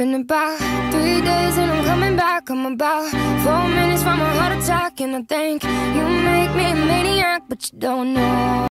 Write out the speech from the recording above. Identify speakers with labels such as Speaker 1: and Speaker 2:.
Speaker 1: Been about three days and I'm coming back. I'm about four minutes from a heart attack. And I think you make me a maniac, but you don't know.